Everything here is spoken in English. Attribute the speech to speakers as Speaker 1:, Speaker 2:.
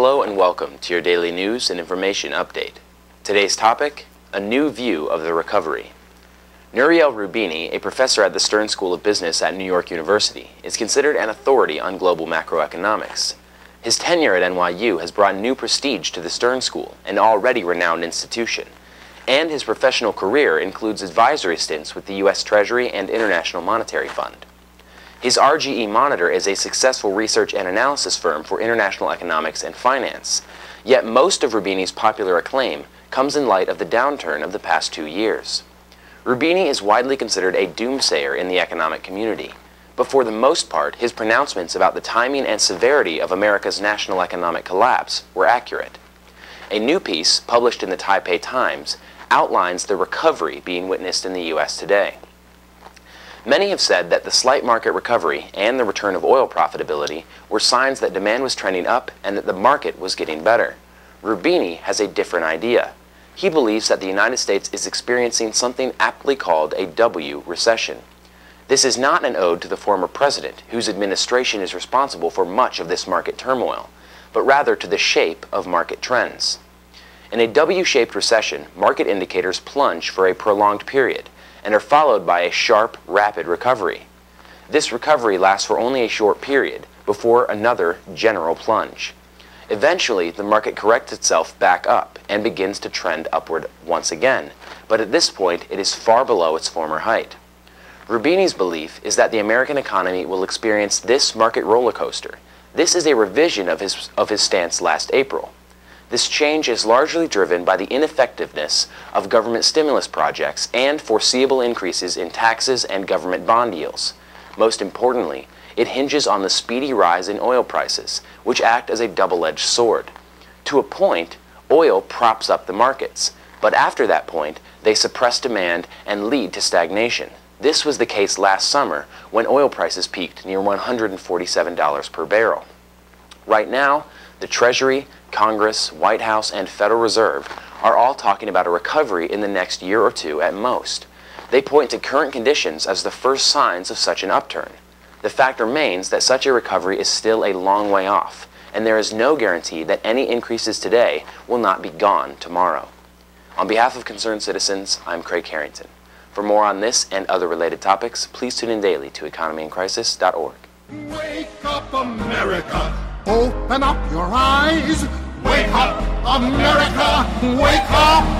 Speaker 1: Hello and welcome to your daily news and information update. Today's topic A New View of the Recovery. Nouriel Roubini, a professor at the Stern School of Business at New York University, is considered an authority on global macroeconomics. His tenure at NYU has brought new prestige to the Stern School, an already renowned institution, and his professional career includes advisory stints with the U.S. Treasury and International Monetary Fund. His RGE Monitor is a successful research and analysis firm for international economics and finance, yet most of Roubini's popular acclaim comes in light of the downturn of the past two years. Roubini is widely considered a doomsayer in the economic community, but for the most part, his pronouncements about the timing and severity of America's national economic collapse were accurate. A new piece, published in the Taipei Times, outlines the recovery being witnessed in the U.S. today. Many have said that the slight market recovery and the return of oil profitability were signs that demand was trending up and that the market was getting better. Roubini has a different idea. He believes that the United States is experiencing something aptly called a W recession. This is not an ode to the former president, whose administration is responsible for much of this market turmoil, but rather to the shape of market trends. In a W-shaped recession, market indicators plunge for a prolonged period and are followed by a sharp, rapid recovery. This recovery lasts for only a short period before another general plunge. Eventually, the market corrects itself back up and begins to trend upward once again, but at this point it is far below its former height. Roubini's belief is that the American economy will experience this market roller coaster. This is a revision of his, of his stance last April. This change is largely driven by the ineffectiveness of government stimulus projects and foreseeable increases in taxes and government bond yields. Most importantly, it hinges on the speedy rise in oil prices, which act as a double-edged sword. To a point, oil props up the markets, but after that point, they suppress demand and lead to stagnation. This was the case last summer when oil prices peaked near $147 per barrel. Right now, the Treasury, Congress, White House, and Federal Reserve are all talking about a recovery in the next year or two at most. They point to current conditions as the first signs of such an upturn. The fact remains that such a recovery is still a long way off, and there is no guarantee that any increases today will not be gone tomorrow. On behalf of concerned citizens, I'm Craig Harrington. For more on this and other related topics, please tune in daily to economyincrisis.org.
Speaker 2: Wake up, America! Open up your eyes! Wake up, America! Wake up!